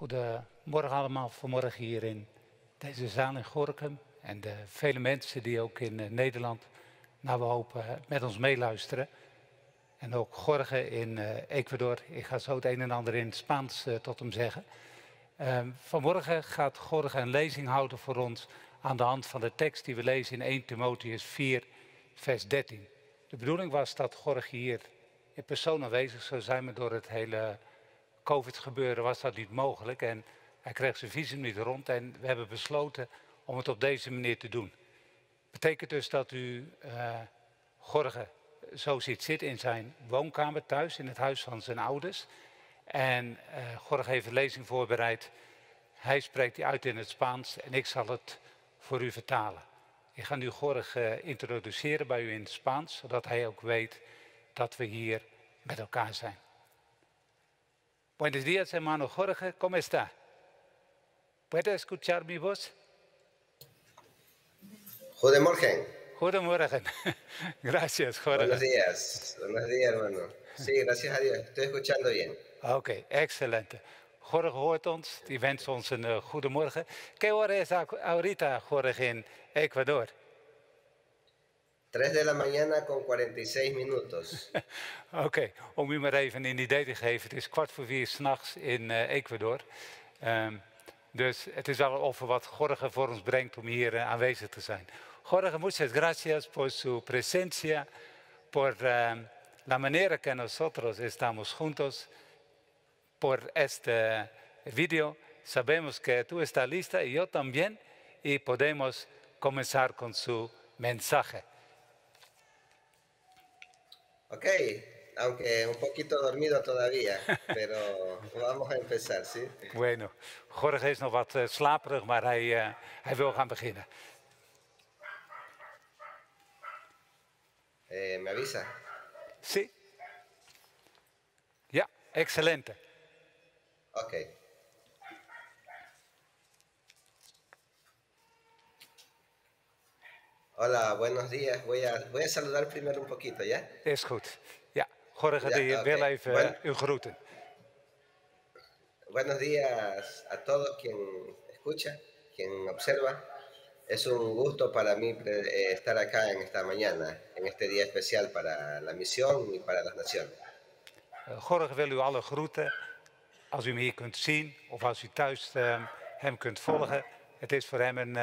Goedemorgen allemaal vanmorgen hier in deze zaal in Gorkum. En de vele mensen die ook in eh, Nederland, nou we hopen, eh, met ons meeluisteren. En ook Gorge in eh, Ecuador. Ik ga zo het een en ander in het Spaans tot hem zeggen. Ehm, vanmorgen gaat Gorge een lezing houden voor ons aan de hand van de tekst die we lezen in 1 Timotheus 4, vers 13. De bedoeling was dat Gorge hier in persoon aanwezig zou zijn, maar door het hele COVID-gebeuren was dat niet mogelijk. En hij kreeg zijn visum niet rond en we hebben besloten om het op deze manier te doen. Betekent dus dat u uh, Gorge zo ziet zitten in zijn woonkamer thuis, in het huis van zijn ouders. En uh, Gorge heeft een lezing voorbereid. Hij spreekt die uit in het Spaans en ik zal het voor u vertalen. Ik ga nu Gorge uh, introduceren bij u in het Spaans, zodat hij ook weet dat we hier met elkaar zijn. Buenos días, hermano Jorge, ¿cómo está? ¿Puede escuchar mi voz? Goedemorgen. Goedemorgen. Gracias, Jorge. Buenos días. Buenos días, hermano. Sí, gracias a Dios. Estoy escuchando bien. Oké, okay, excelente. Jorge hoort ons, die wenst ons een uh, goedemorgen. ¿Qué hora es ahorita, Jorge, in Ecuador? 3 de la mañana con 46 minutos. Oké, okay, om u maar even een idee te geven. Het is kwart voor vier s'nachts in uh, Ecuador. Um, dus het is wel offer wat Jorge voor ons brengt om hier uh, aanwezig te zijn. Jorge, muchas gracias por su presencia, por uh, la manera que nosotros estamos juntos, por este video. Sabemos que tú estás lista y yo también, y podemos comenzar con su mensaje. Ok, aunque un poquito dormido todavía, pero vamos a empezar, ¿sí? Bueno, Jorge is nog wat uh, slaperig, maar hij, uh, hij wil gaan beginnen. Eh, ¿Me avisa? Sí. Ja, excelente. Ok. Hola, buenos días. Voy a, voy a saludar primero un poquito, ¿ya? Is goed. Ja, Jorge ja, die okay. even bueno, u groeten. Buenos días a todos quien escucha, quien observa. Es un gusto para mí eh, estar acá en esta mañana, en este día especial para la misión y para las naciones. Jorge wil u alle groeten. Als u hem hier kunt zien of als u thuis hem kunt volgen. Het is voor hem een...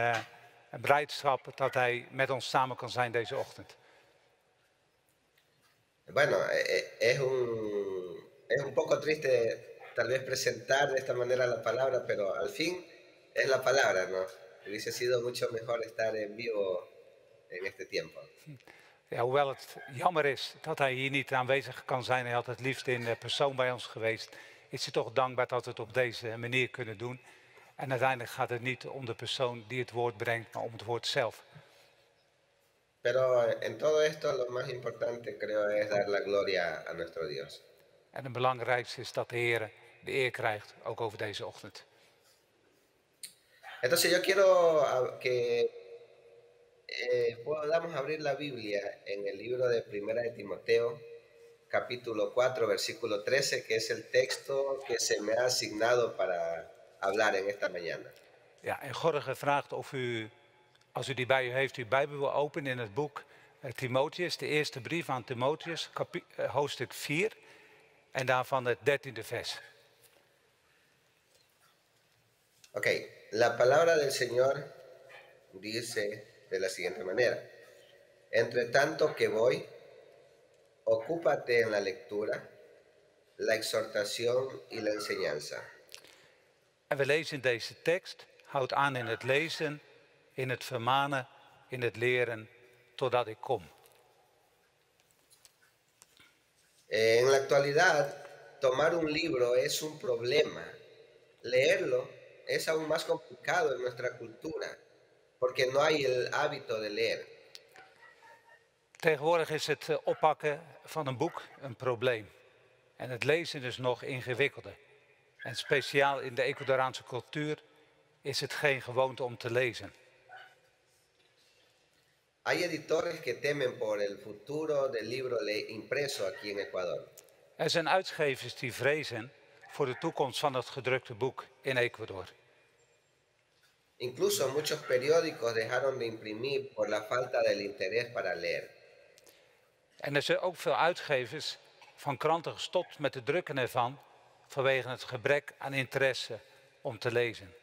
Een blijdschap dat hij met ons samen kan zijn deze ochtend. Bueno, es un, es un poco triste tal vez presentar de esta manera la palabra, pero al fin es la palabra, ¿no? Hubiese sido mucho mejor estar en vivo en este tiempo. Ja, hoewel het jammer is dat hij hier niet aanwezig kan zijn, hij had het liefst in persoon bij ons geweest, is hij toch dankbaar dat we het op deze manier kunnen doen. En uiteindelijk gaat het niet om de persoon die het woord brengt, maar om het woord zelf. Pero en todo esto lo más importante creo es dar la gloria a nuestro Dios. En het belangrijkste is dat de Heer de eer krijgt, ook over deze ochtend. Entonces yo quiero que eh, podamos abrir la Biblia en el libro de Primera de Timoteo, capítulo 4, versículo 13, que es el texto que se me ha asignado para hablar en esta mañana. Ja, en Jorge vraagt of u, als u die bij u heeft, uw Bijbel wil openen in het boek uh, Timotheus, de eerste brief aan Timotheus, uh, hoofdstuk 4, en daarvan het dertiende vers. Ok, la palabra del Señor dice de la siguiente manera. Entre tanto que voy, ocúpate en la lectura, la exhortación y la enseñanza En we lezen in deze tekst, houd aan in het lezen, in het vermanen, in het leren, totdat ik kom. En la actualidad, tomar un libro es un problema. Leerlo es aún más complicado en nuestra cultura, porque no hay el hábito de leer. Tegenwoordig is het eh, oppakken van een boek een probleem. En het lezen is nog ingewikkelder. En speciaal in de Ecuadoraanse cultuur is het geen gewoonte om te lezen. Hay editores que temen por el futuro del libro impreso aquí en Ecuador. Er zijn uitgevers die vrezen voor de toekomst van het gedrukte boek in Ecuador. Incluso muchos periódicos dejaron de imprimir por la falta del interés para leer. En er zijn ook veel uitgevers van kranten gestopt met het drukken ervan vanwege het gebrek aan interesse om te lezen.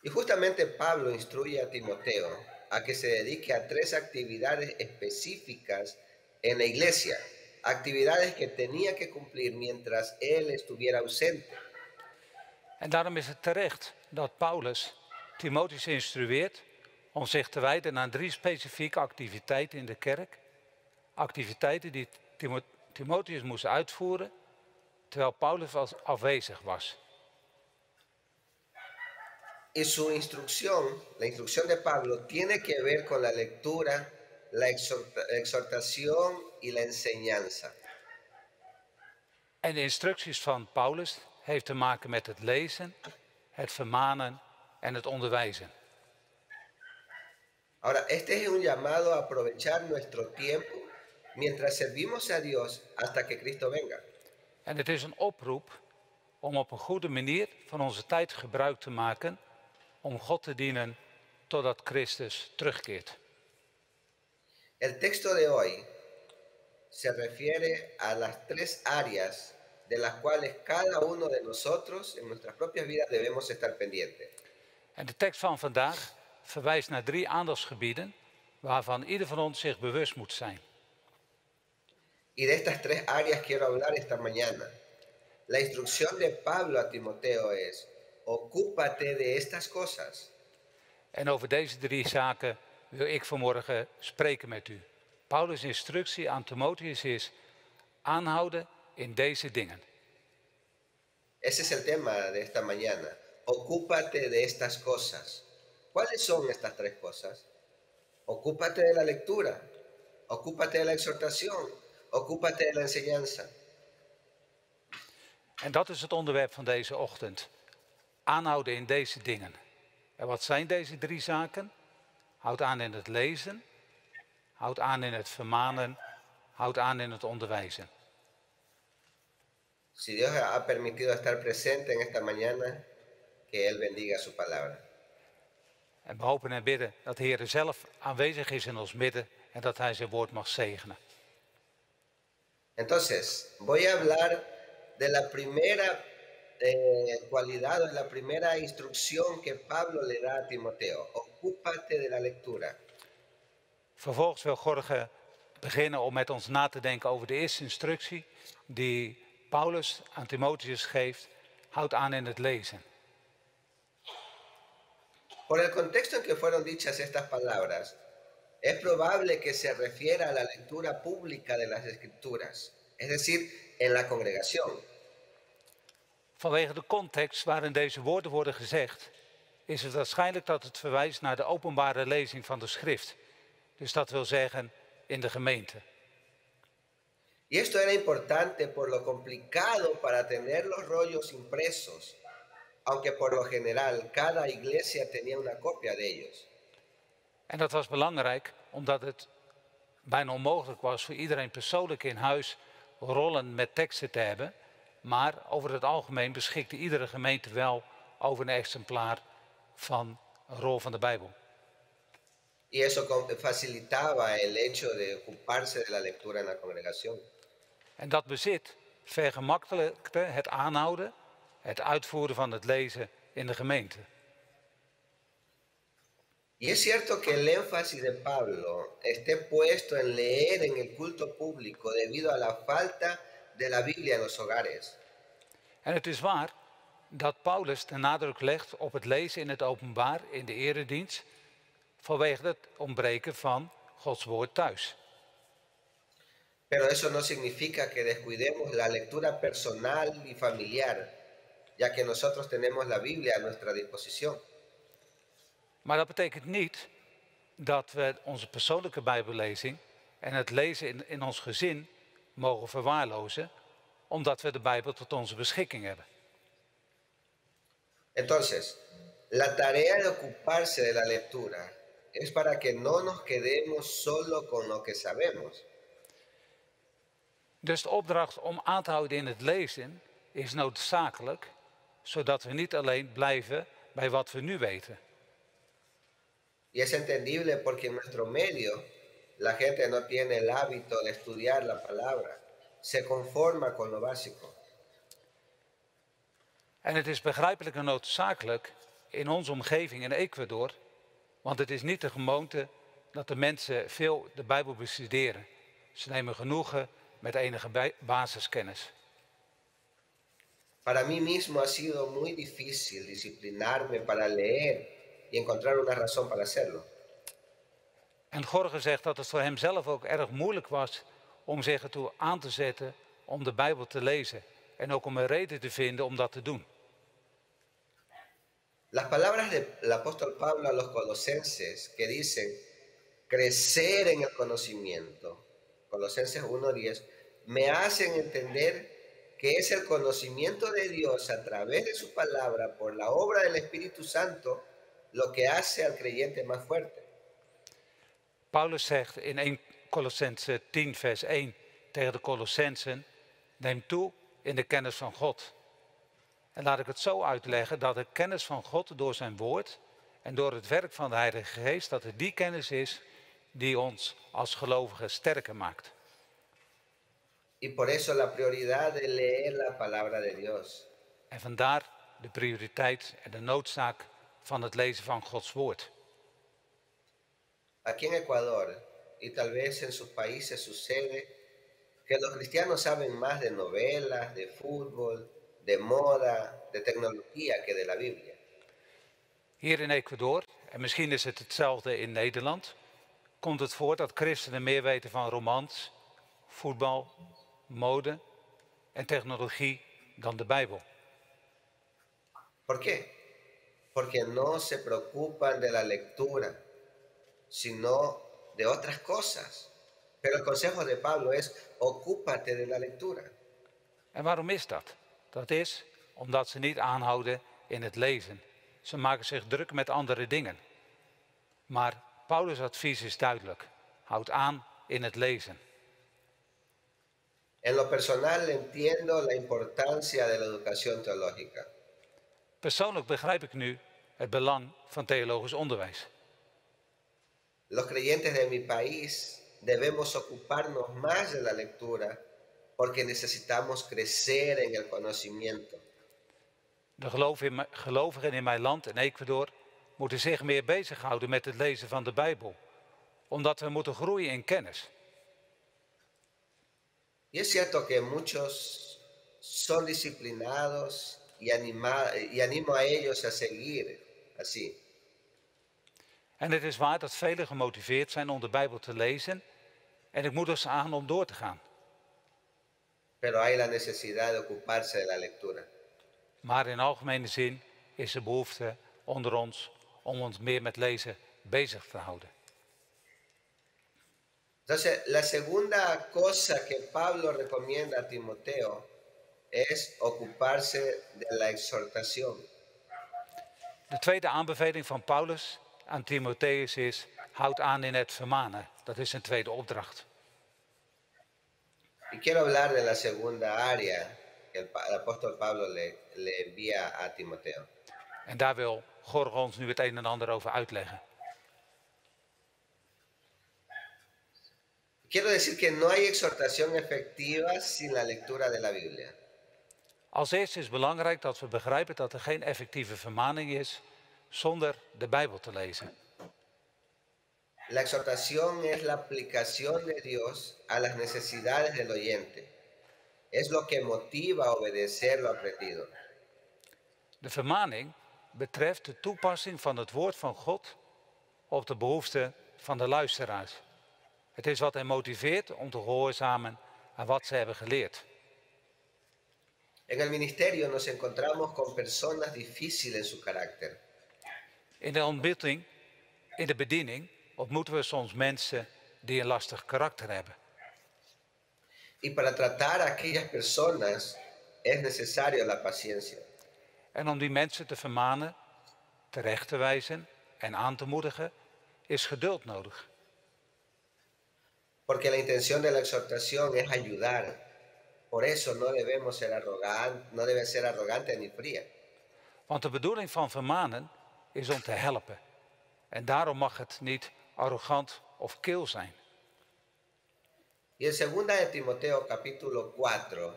Y justamente Pablo instruye a Timoteo a que se dedique a tres actividades específicas en la iglesia, actividades que tenía que cumplir mientras él estuviera ausente. En daarom is het terecht dat Paulus Timotheus instrueert om zich te wijden aan drie specifieke activiteiten in de kerk. Activiteiten die Timo- Timotheus moest uitvoeren terwijl Paulus was afwezig was. Y su instrucción, la instrucción de Pablo, tiene que ver con la lectura, la exhorta- exhortación y la enseñanza. En de instructies van Paulus heeft te maken met het lezen, het vermanen en het onderwijzen. Ahora, este es un llamado a aprovechar nuestro tiempo mientras servimos a Dios hasta que Cristo venga. En het is een oproep om op een goede manier van onze tijd gebruik te maken om God te dienen totdat Christus terugkeert. El texto de hoy se refiere a las tres áreas de las cuales cada uno de nosotros en nuestras propias vidas debemos estar pendientes. En de tekst van vandaag verwijst naar drie aandachtsgebieden waarvan ieder van ons zich bewust moet zijn. Y de estas tres áreas quiero hablar esta mañana. La instrucción de Pablo a Timoteo es, ocúpate de estas cosas. En over deze drie zaken wil ik vanmorgen spreken met u. Paulus' instructie aan Timotheus is aanhouden in deze dingen. Ese es el tema de esta mañana. Ocúpate de estas cosas. ¿Cuáles son estas tres cosas? Ocúpate de la lectura, ocúpate de la exhortación, ocúpate de la enseñanza. En dat is het onderwerp van deze ochtend. Aanhouden in deze dingen. En wat zijn deze drie zaken? Houd aan in het lezen, houd aan in het vermanen, houd aan in het onderwijzen. Si Dios ha permitido estar presente en esta mañana, que Él bendiga su palabra. En we hopen en bidden dat de Heer zelf aanwezig is in ons midden en dat Hij zijn woord mag zegenen. Entonces, voy a hablar de la primera eh, cualidad o de la primera instrucción que Pablo le da a Timoteo. Ocúpate de la lectura. Vervolgens wil Gorge beginnen om met ons na te denken over de eerste instructie die Paulus aan Timotheus geeft. Houd aan in het lezen. Por el contexto en que fueron dichas estas palabras, es probable que se refiera a la lectura pública de las escrituras, es decir, en la congregación. Vanwege de context waarin deze woorden worden gezegd, is het waarschijnlijk dat het verwijst naar de openbare lezing van de schrift. Dus dat wil zeggen in de gemeente. Y esto era importante por lo complicado para tener los rollos impresos, aunque por lo general cada iglesia tenía una copia de ellos. En dat was belangrijk omdat het bijna onmogelijk was voor iedereen persoonlijk in huis rollen met teksten te hebben. Maar over het algemeen beschikte iedere gemeente wel over een exemplaar van een rol van de Bijbel. Y eso facilitaba el hecho de ocuparse de la lectura en la congregación. En dat bezit vergemakkelijkte het aanhouden, het uitvoeren van het lezen in de gemeente. Y es cierto que el énfasis de Pablo esté puesto en leer en el culto público debido a la falta de la Biblia en los hogares. En het is waar dat Paulus de nadruk legt op het lezen in het openbaar, in de eredienst, vanwege het ontbreken van Gods woord thuis. Pero eso no significa que descuidemos la lectura personal y familiar, ya que nosotros tenemos la Biblia a nuestra disposición. Maar dat betekent niet dat we onze persoonlijke Bijbellezing en het lezen in, in ons gezin mogen verwaarlozen, omdat we de Bijbel tot onze beschikking hebben. Entonces, la tarea de ocuparse de la lectura es para que no nos quedemos solo con lo que sabemos. Dus de opdracht om aan te houden in het lezen is noodzakelijk, zodat we niet alleen blijven bij wat we nu weten. Y es entendible porque en nuestro medio la gente no tiene el hábito de estudiar la palabra, se conforma con lo básico. En het is begrijpelijk en noodzakelijk in onze omgeving in Ecuador, want het is niet de gewoonte dat de mensen veel de Bijbel bestuderen. Ze nemen genoegen met enige basiskennis. Para mí mismo ha sido muy difícil disciplinarme para leer y encontrar una razón para hacerlo. En Gorge zegt dat het voor hem zelf ook erg moeilijk was om zich ertoe aan te zetten om de Bijbel te lezen. En ook om een reden te vinden om dat te doen. Las palabras del apóstol Pablo a los colosenses que dicen crecer en el conocimiento, Colosenses 1.10, me hacen entender que es el conocimiento de Dios a través de su palabra por la obra del Espíritu Santo lo que hace al creyente más fuerte. Paulus zegt in 1 Colossense 10 vers 1 tegen de Colossensen, neem toe in de kennis van God. En laat ik het zo uitleggen dat de kennis van God door zijn woord en door het werk van de Heilige Geest, dat het die kennis is die ons als gelovigen sterker maakt. Y por eso la prioridad de leer la palabra de Dios. En vandaar de prioriteit en de noodzaak van het lezen van Gods woord. Aquí en Ecuador y tal vez en sus países sucede que los cristianos saben más de novelas, de fútbol, de moda, de tecnología que de la Biblia. Hier in Ecuador, en misschien is het hetzelfde in Nederland, komt het voor dat christenen meer weten van romans, voetbal, mode en technologie dan de Bijbel. ¿Por qué? Porque no se preocupan de la lectura, sino de otras cosas. Pero el consejo de Pablo es, ocúpate de la lectura. En waarom is dat? Dat is omdat ze niet aanhouden in het lezen. Ze maken zich druk met andere dingen. Maar Paulus' advies is duidelijk. Houd aan in het lezen. En lo personal entiendo la importancia de la educación teológica. Persoonlijk begrijp ik nu het belang van theologisch onderwijs. Los creyentes de mi país debemos ocuparnos más de la lectura porque necesitamos crecer en el conocimiento. De gelovigen in mijn- land, in Ecuador, moeten zich meer bezighouden met het lezen van de Bijbel. Omdat we moeten groeien in kennis. Y es cierto que muchos son disciplinados y, anima- y animo a ellos a seguir así. En het is waar dat velen gemotiveerd zijn om de Bijbel te lezen. En ik moedig ze aan om door te gaan. Pero hay la necesidad de ocuparse de la lectura. Maar in algemene zin is er behoefte onder ons om ons meer met lezen bezig te houden. Entonces, la segunda cosa que Pablo recomienda a Timoteo es ocuparse de la exhortación. De tweede aanbeveling van Paulus aan Timotheus is: houd aan in het vermanen. Dat is een tweede opdracht. Y quiero hablar de la segunda área que el, el apóstol Pablo le, le envía a Timoteo. En daar wil Gorgo ons nu het een en ander over uitleggen. Quiero decir que no hay exhortación efectiva sin la lectura de la Biblia. Als eerste is belangrijk dat we begrijpen dat er geen effectieve vermaning is zonder de Bijbel te lezen. La exhortación es la aplicación de Dios a las necesidades del oyente. Es lo que motiva a obedecer lo aprendido. De vermaning betreft de toepassing van het woord van God op de behoeften van de luisteraars. Het is wat hen motiveert om te gehoorzamen aan wat ze hebben geleerd. En el ministerio nos encontramos con personas difíciles en su carácter. In de ontmoeting, in de bediening, ontmoeten we soms mensen die een lastig karakter hebben. Y para tratar a aquellas personas es necesario la paciencia. En om die mensen te vermanen, terecht te wijzen en aan te moedigen, is geduld nodig. Porque la intención de la exhortación es ayudar, Por eso no debemos ser arrogantes, no debe ser arrogante ni fría. Want de bedoeling van vermanen is om te helpen. En daarom mag het niet arrogant of kil zijn. Y en 2 de Timoteo capítulo 4,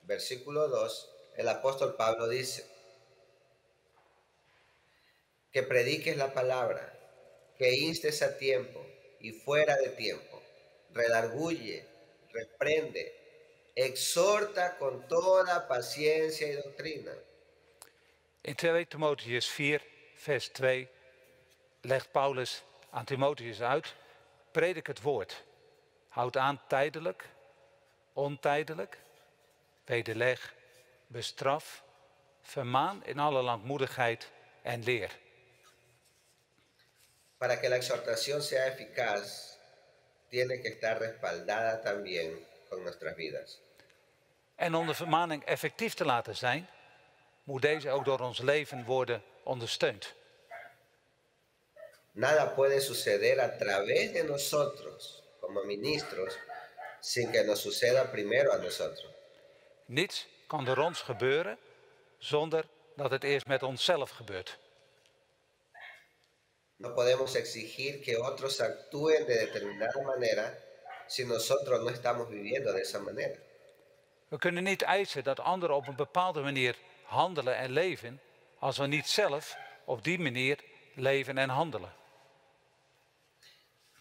versículo 2, el apóstol Pablo dice, que prediques la palabra, que instes a tiempo y fuera de tiempo, redarguye, reprende, exhorta con toda paciencia y doctrina. In 2 Timotheus 4, vers 2 legt Paulus aan Timotheus uit, predik het woord. Houd aan tijdelijk, ontijdelijk, wederleg, bestraf, vermaan in alle langmoedigheid en leer. Para que la exhortación sea eficaz, tiene que estar respaldada también con nuestras vidas. En om de vermaning effectief te laten zijn, moet deze ook door ons leven worden ondersteund. Nada puede suceder a través de nosotros como ministros sin que nos suceda primero a nosotros. Niets kan door ons gebeuren zonder dat het eerst met onszelf gebeurt. No podemos exigir que otros actúen de determinada manera si nosotros no estamos viviendo de esa manera. We kunnen niet eisen dat anderen op een bepaalde manier handelen en leven als we niet zelf op die manier leven en handelen.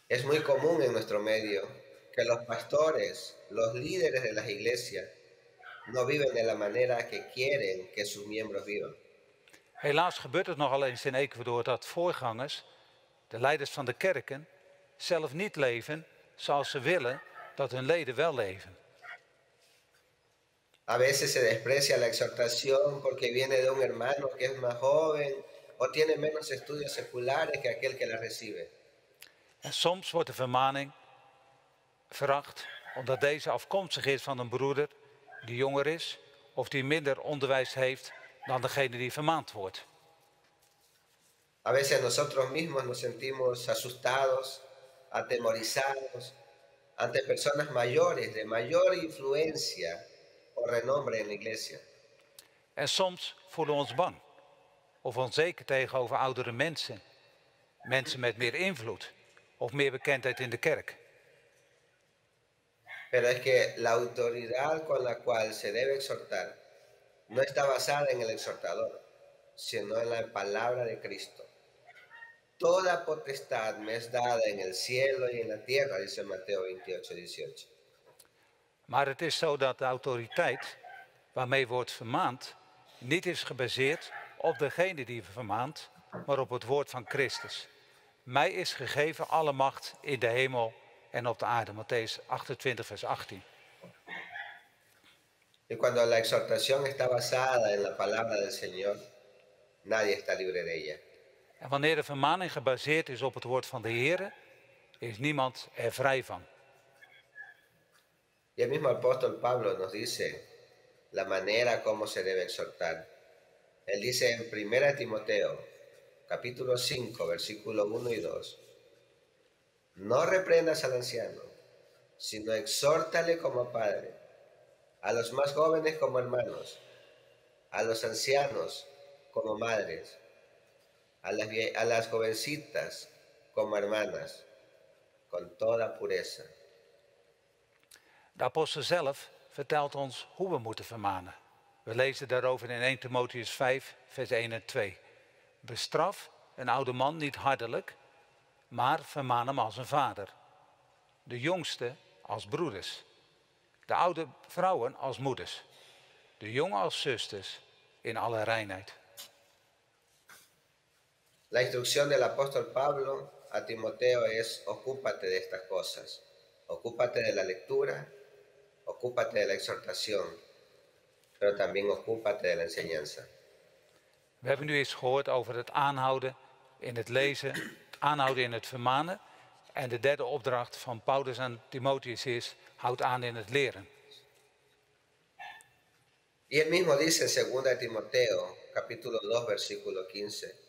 Es muy común en nuestro medio que los pastores, los líderes de las iglesias, no viven de la manera que quieren que sus miembros vivan. Helaas gebeurt het nogal eens in Ecuador dat voorgangers, de leiders van de kerken, zelf niet leven zoals ze willen dat hun leden wel leven. A veces se desprecia la exhortación porque viene de un hermano que es más joven o tiene menos estudios seculares que aquel que la recibe. En soms wordt de vermaning veracht omdat deze afkomstig is van een broeder die jonger is of die minder onderwijs heeft dan degene die vermaand wordt. A veces nosotros mismos nos sentimos asustados, atemorizados ante personas mayores de mayor influencia o renombre en la iglesia. En soms voelen we ons bang of onzeker tegenover oudere mensen, mensen met meer invloed of meer bekendheid in de kerk. Pero es que la autoridad con la cual se debe exhortar no está basada en el exhortador, sino en la palabra de Cristo. Toda potestad me es dada en el cielo y en la tierra, dice Mateo 28, 18. Maar het is zo dat de autoriteit waarmee wordt vermaand niet is gebaseerd op degene die vermaant, maar op het woord van Christus. Mij is gegeven alle macht in de hemel en op de aarde. Matthäus 28, vers 18. Y cuando la exhortación está basada en la palabra del Señor, nadie está libre de ella. En wanneer de vermaning gebaseerd is op het woord van de Heer, is niemand er vrij van. Y el mismo apóstol Pablo nos dice la manera como se debe exhortar. Él dice en 1 Timoteo, capítulo 5, versículo 1 y 2, no reprendas al anciano, sino exhórtale como padre, a los más jóvenes como hermanos, a los ancianos como madres, a las, a como hermanas, con toda pureza. De apostel zelf vertelt ons hoe we moeten vermanen. We lezen daarover in 1 Timotheus 5, vers 1 en 2. Bestraf een oude man niet hartelijk, maar vermaan hem als een vader. De jongste als broeders. De oude vrouwen als moeders. De jongen als zusters in alle reinheid. La instrucción del apóstol Pablo a Timoteo es ocúpate de estas cosas. Ocúpate de la lectura, ocúpate de la exhortación, pero también ocúpate de la enseñanza. We hebben nu eens gehoord over het aanhouden in het lezen, het aanhouden in het vermanen. En de derde opdracht van Paulus aan Timotheus is, houd aan in het leren. Y él mismo dice en 2 Timoteo, capítulo 2, versículo 15,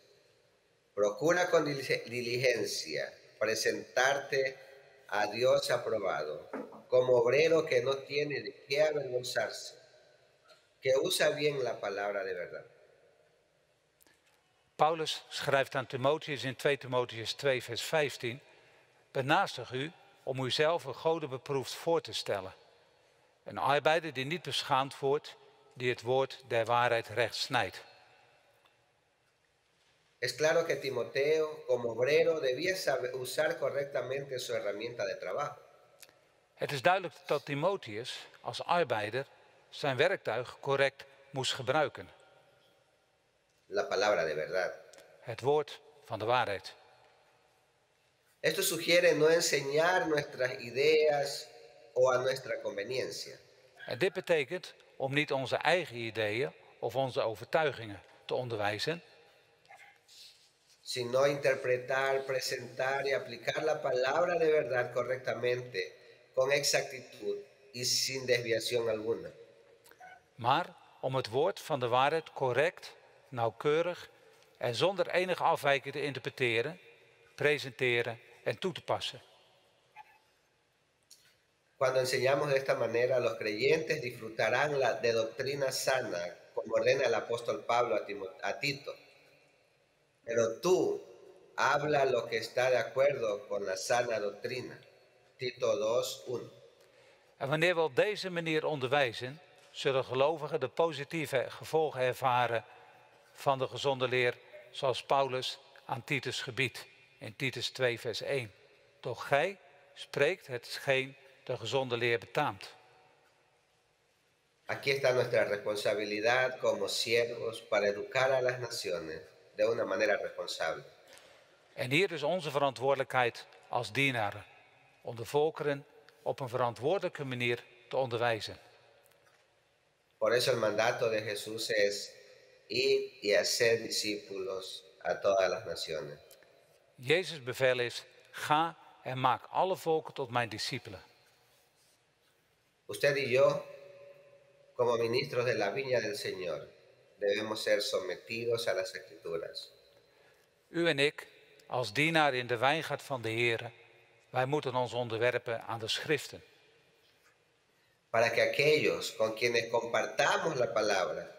procura con dili- diligencia presentarte a Dios aprobado, como obrero que no tiene de qué avergonzarse, que usa bien la palabra de verdad. Paulus schrijft aan Timotheus in 2 Timotheus 2, vers 15: Benaastig u om uzelf een godenbeproefd voor te stellen. Een arbeider die niet beschaamd wordt, die het woord der waarheid recht snijdt. Es claro que Timoteo, como obrero, debía saber usar correctamente su herramienta de trabajo. Het is duidelijk dat Timotheus als arbeider zijn werktuig correct moest gebruiken. La palabra de verdad. Het woord van de waarheid. Esto sugiere no enseñar nuestras ideas o a nuestra conveniencia, En dit betekent om niet onze eigen ideeën of onze overtuigingen te onderwijzen, sino interpretar, presentar y aplicar la palabra de verdad correctamente, con exactitud y sin desviación alguna. maar om het woord van de waarheid correct, nauwkeurig en zonder enige afwijking te interpreteren, presenteren en toe te passen. Cuando enseñamos de esta manera, los creyentes disfrutarán la, de doctrina sana, como ordena el apóstol Pablo a, Tito. Pero tú habla lo que está de acuerdo con la sana doctrina. Tito 2, 1. En wanneer we op deze manier onderwijzen, zullen gelovigen de positieve gevolgen ervaren van de gezonde leer, zoals Paulus aan Titus gebiedt in Titus 2, vers 1. Doch gij spreekt hetgeen de gezonde leer betaamt. Aquí está nuestra responsabilidad como siervos para educar a las naciones de una manera responsable. En hier is onze verantwoordelijkheid als dienaren, om de volkeren op een verantwoordelijke manier te onderwijzen. Por eso el mandato de Jesús es ir y hacer discípulos a todas las naciones. Jezus' bevel is: ga en maak alle volken tot mijn discipelen. Usted y yo, como ministros de la viña del Señor, debemos ser sometidos a las escrituras. U en ik, als dienaar in de wijngaard van de Heer, wij moeten ons onderwerpen aan de schriften. Para que aquellos con quienes compartamos la palabra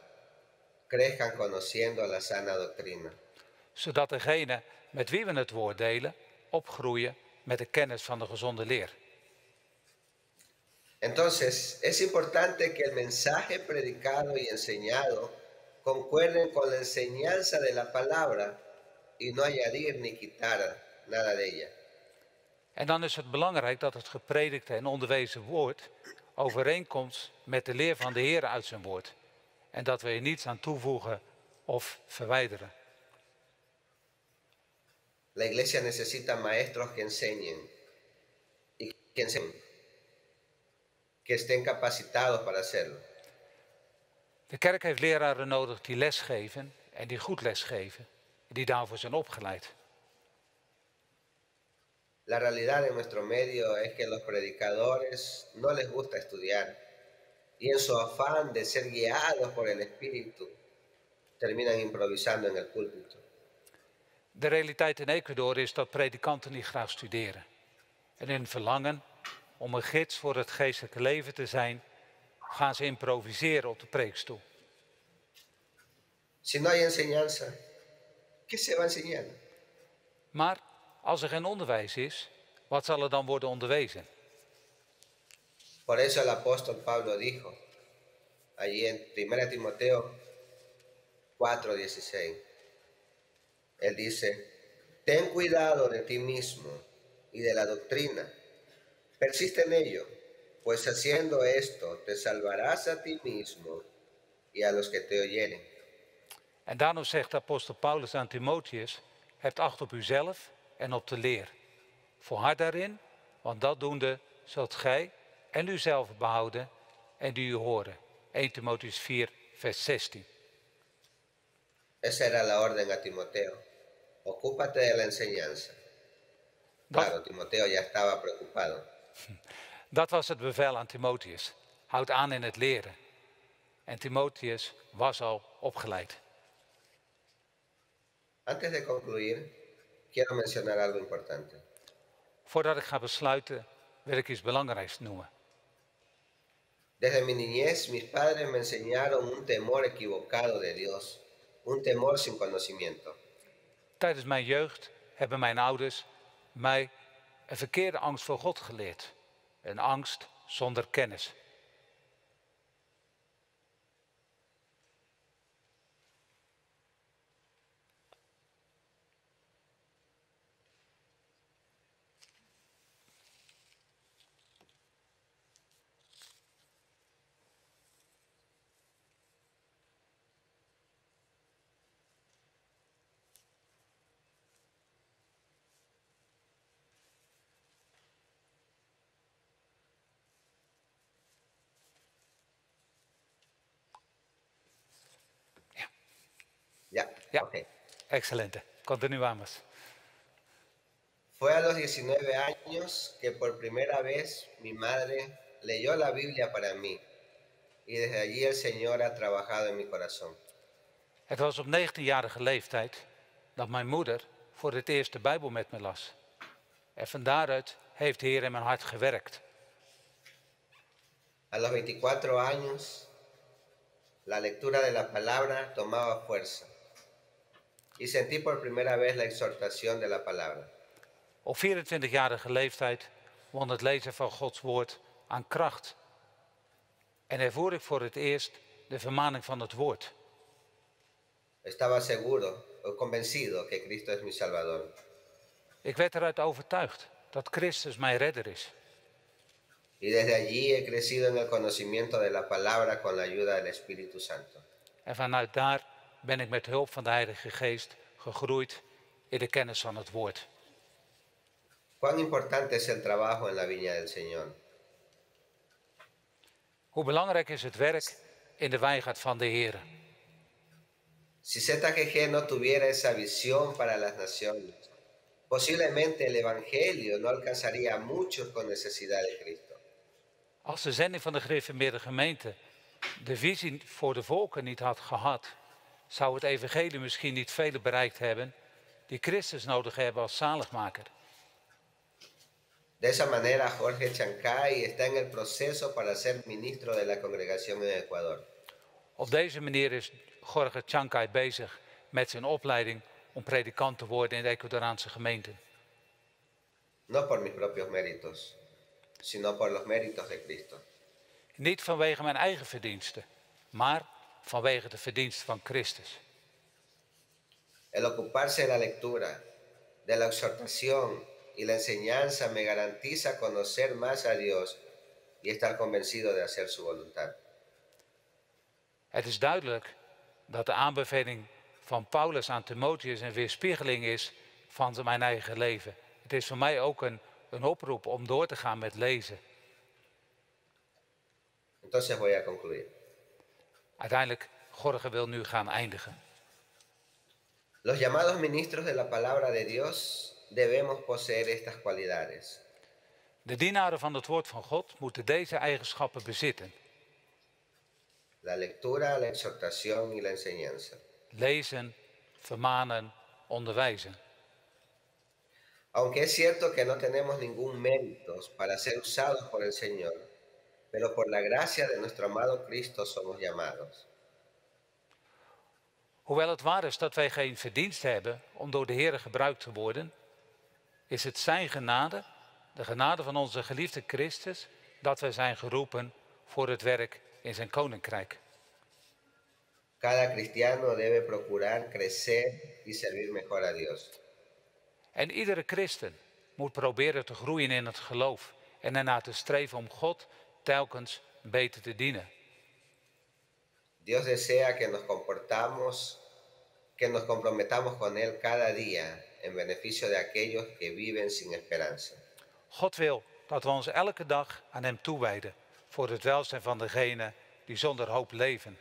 crezcan conociendo la sana doctrina. Zodat degene met wie we het woord delen, opgroeien met de kennis van de gezonde leer. Entonces, es importante que el mensaje predicado y enseñado concuerden con la enseñanza de la palabra y no añadir ni quitar nada de ella. En dan is het belangrijk dat het gepredikte en onderwezen woord overeenkomt met de leer van de Heer uit zijn woord. En dat we er niets aan toevoegen of verwijderen. La iglesia necesita maestros que enseñen y que enseñen, que estén capacitados para hacerlo. De kerk heeft leraren nodig die lesgeven en die goed lesgeven. Die daarvoor zijn opgeleid. La realidad en nuestro medio es que los predicadores no les gusta estudiar y en su afán de ser guiados por el Espíritu terminan improvisando en el púlpito. De realiteit in Ecuador is dat predikanten niet graag studeren. En in verlangen om een gids voor het geestelijke leven te zijn, gaan ze improviseren op de preekstoel. Si no hay enseñanza, ¿qué se va a enseñar? Maar als er geen onderwijs is, wat zal er dan worden onderwezen? Por eso el apóstol Pablo dijo allí en 1 Timoteo 4:16, él dice, ten cuidado de ti mismo y de la doctrina, persiste en ello, pues haciendo esto te salvarás a ti mismo y a los que te oyeren. En daarom zegt apostel Paulus aan Timotheus, hebt acht op uzelf en op de leer. Volhard daarin, want dat doende zult gij en uzelf behouden en die u horen. 1 Timotheus 4, vers 16. Esa era la orden a Timoteo. Ocúpate de la enseñanza. Claro, Timoteo ya estaba preocupado. Dat was het bevel aan Timotheus. Houd aan in het leren. En Timotheus was al opgeleid. Antes de concluir, quiero mencionar algo importante. Voordat ik ga besluiten, wil ik iets belangrijks noemen. Desde mi niñez, mis padres me enseñaron un temor equivocado de Dios, un temor sin conocimiento. Tijdens mijn jeugd hebben mijn ouders mij een verkeerde angst voor God geleerd. Een angst zonder kennis. Ya, Ya. ok. Excelente. Continuamos. Fue a los 19 años que por primera vez mi madre leyó la Biblia para mí y desde allí el Señor ha trabajado en mi corazón. Het was op 19-jarige leeftijd dat mijn moeder voor het eerst de Bijbel met me las. En van daaruit heeft de Heer in mijn hart gewerkt. A los 24 años, la lectura de la palabra tomaba fuerza y sentí por primera vez la exhortación de la palabra. Op 24-jarige leeftijd won het lezen van Gods woord aan kracht. En ervoer ik voor het eerst de vermaning van het woord. Estaba seguro o convencido que Cristo es mi Salvador. Ik werd eruit overtuigd dat Christus mijn redder is. Y desde allí he crecido en el conocimiento de la palabra con la ayuda del Espíritu Santo. En vanuit daar ben ik met hulp van de Heilige Geest gegroeid in de kennis van het woord. Cuán importante es el trabajo en la viña del Señor. Hoe belangrijk is het werk in de wijngaard van de Heer? Si ZGG no tuviera esa visión para las naciones, posiblemente el Evangelio no alcanzaría a muchos con necesidad de Cristo. Als de zending van de gereformeerde gemeente de visie voor de volken niet had gehad, zou het evangelie misschien niet velen bereikt hebben die Christus nodig hebben als zaligmaker. De esa manera, Jorge Chancay está en el proceso para ser ministro de la congregación en Ecuador. Op deze manier is Jorge Chancay bezig met zijn opleiding om predikant te worden in de Ecuadoraanse gemeenten. No por mis propios méritos, sino por los méritos de Cristo. Niet vanwege mijn eigen verdiensten, maar vanwege de verdiensten van Christus. El ocuparse de la lectura, de la exhortación y la enseñanza me garantiza conocer más a Dios y estar convencido de hacer su voluntad. Het is duidelijk dat de aanbeveling van Paulus aan Timotheus een weerspiegeling is van mijn eigen leven. Het is voor mij ook een, een oproep om door te gaan met lezen. Entonces voy a concluir. Uiteindelijk, Jorge wil nu gaan eindigen. Los llamados ministros de la palabra de Dios debemos poseer estas cualidades. De dienaren van het woord van God moeten deze eigenschappen bezitten. La lectura, la exhortación y la enseñanza. Lezen, vermanen, onderwijzen. Aunque es cierto que no tenemos ningún mérito para ser usados por el Señor, pero por la gracia de nuestro amado Cristo somos llamados. Hoewel het waar is dat wij geen verdienst hebben om door de Heer gebruikt te worden, is het Zijn genade, de genade van onze geliefde Christus, dat wij zijn geroepen voor het werk in Zijn koninkrijk. Cada cristiano debe procurar crecer y servir mejor a Dios. En iedere christen moet proberen te groeien in het geloof en ernaar te streven om God telkens beter te dienen. Dios desea que nos comportamos, que nos comprometamos con Él cada día en beneficio de aquellos que viven sin esperanza. God wil dat we ons elke dag aan Hem toewijden voor het welzijn van degenen die zonder hoop leven.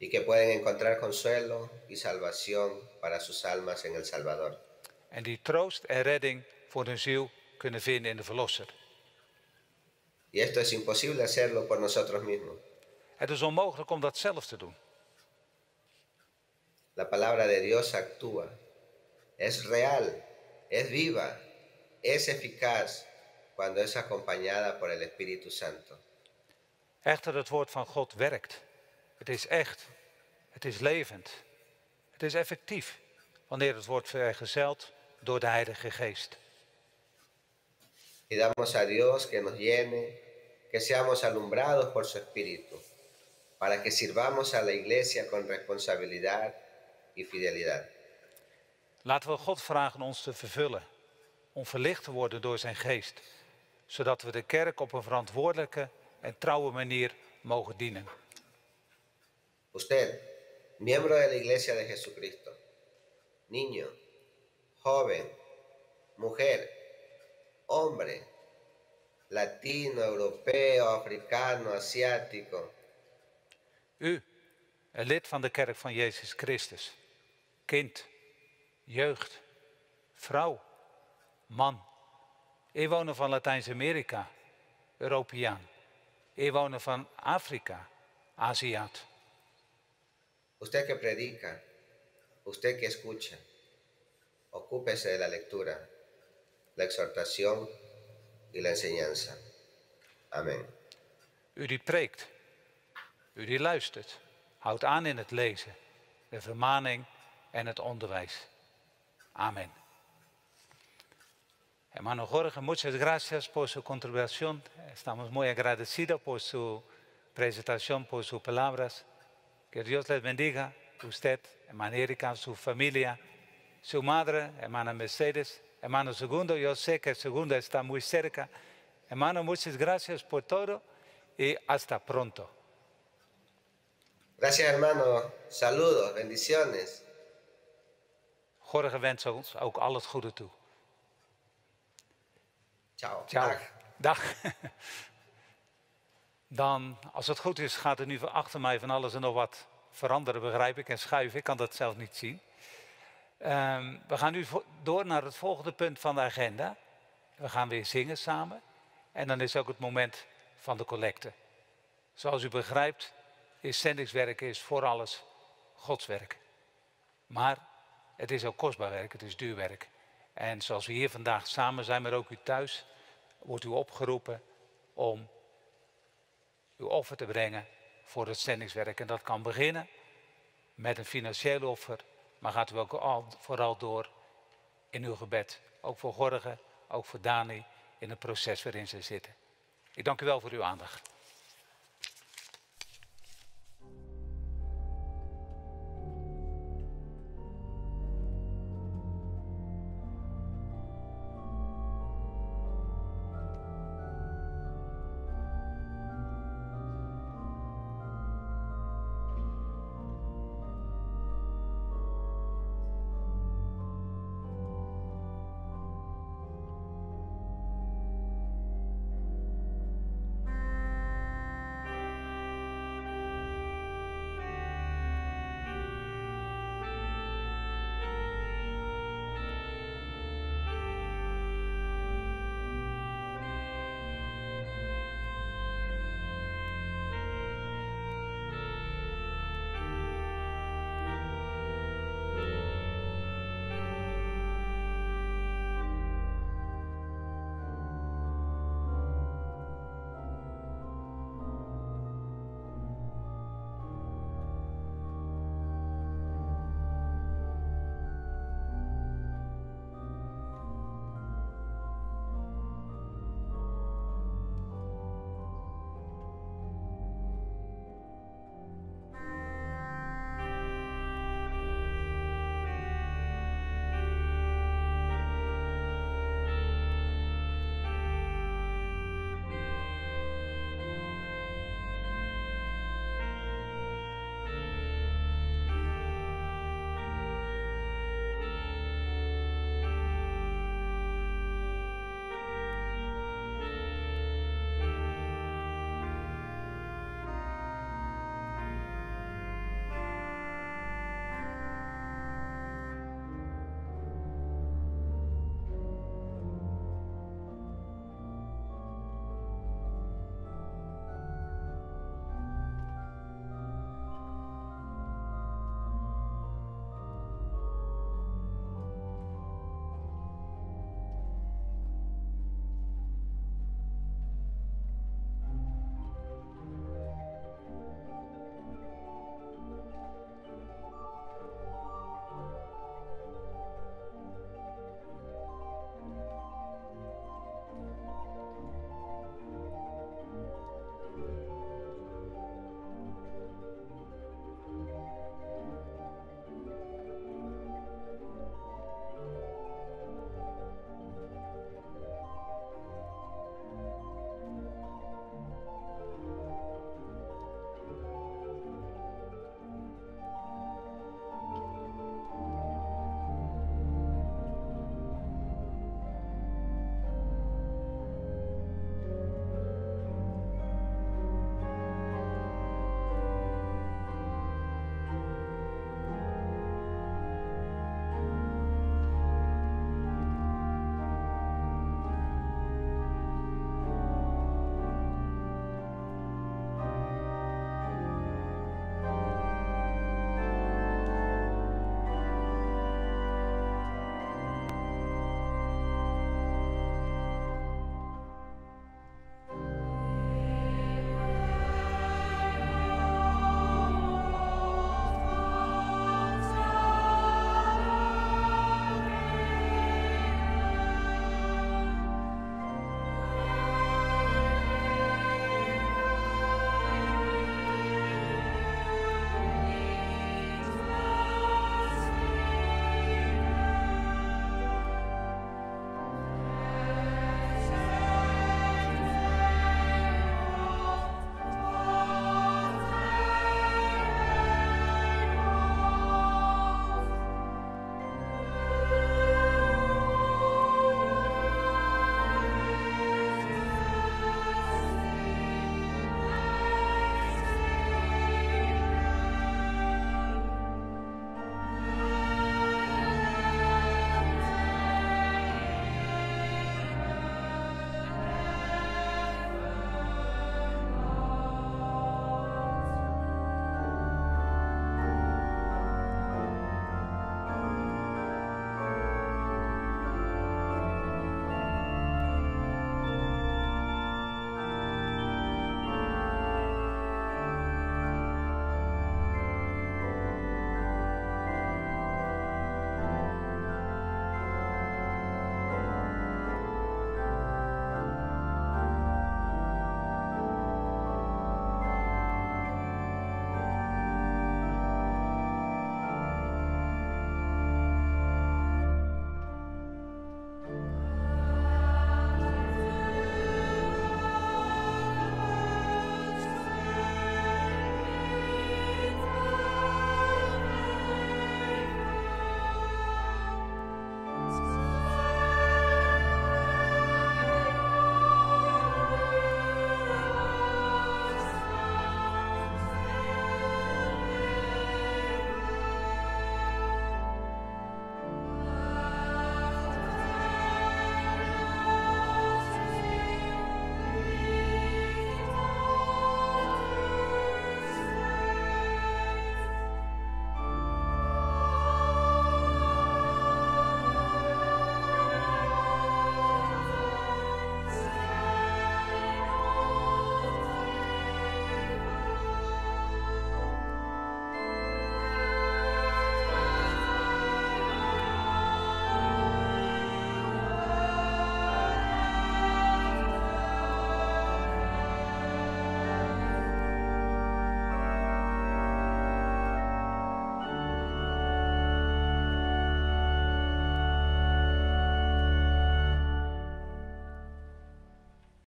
y que pueden encontrar consuelo y salvación para sus almas en el Salvador. En die troost en redding voor hun ziel kunnen vinden in de Verlosser. Y esto es imposible hacerlo por nosotros mismos. Het is onmogelijk om dat zelf te doen. La palabra de Dios actúa, es real, es viva, es eficaz cuando es acompañada por el Espíritu Santo. Echter, het woord van God werkt. Het is echt. Het is levend. Het is effectief wanneer het wordt vergezeld door de Heilige Geest. Y damos a Dios que nos llene, que seamos alumbrados por su Espíritu, para que sirvamos a la iglesia con responsabilidad y fidelidad. Laten we God vragen ons te vervullen, om verlicht te worden door zijn geest, zodat we de kerk op een verantwoordelijke en trouwe manier mogen dienen. Usted, miembro de la iglesia de Jesucristo, niño, joven, mujer, hombre, latino, europeo, africano, asiático, U, een lid van de kerk van Jezus Christus, kind, jeugd, vrouw, man, inwoner van Latijns-Amerika, Europeaan, inwoner van Afrika, Aziat. usted que predica, usted que escucha, ocúpese de la lectura, la exhortación y la enseñanza. Amén. U die preekt, u die luistert, houdt aan in het lezen, de vermaning en het onderwijs. Amén. Hermano Jorge, muchas gracias por su contribución. Estamos muy agradecidos por su presentación, por sus palabras. Que Dios les bendiga, usted, hermana Erika, su familia, su madre, hermana Mercedes, hermano Segundo. Yo sé que Segundo está muy cerca. Hermano, muchas gracias por todo y hasta pronto. Gracias hermano, saludos, bendiciones. Jorge wens ons ook al het goede toe. Ciao. Dag. Dag. Dan, als het goed is, gaat er nu achter mij van alles en nog wat veranderen, begrijp ik, en schuiven. Ik kan dat zelf niet zien. Ehm, we gaan nu door naar het volgende punt van de agenda. We gaan weer zingen samen. En dan is ook het moment van de collecte. Zoals u begrijpt, is zendingswerk is voor alles Gods werk. Maar het is ook kostbaar werk, het is duur werk. En zoals we hier vandaag samen zijn, maar ook u thuis, wordt u opgeroepen om uw offer te brengen voor het zendingswerk. En dat kan beginnen met een financieel offer, maar gaat u ook al, vooral door in uw gebed. Ook voor Gorge, ook voor Dani, in het proces waarin ze zitten. Ik dank u wel voor uw aandacht.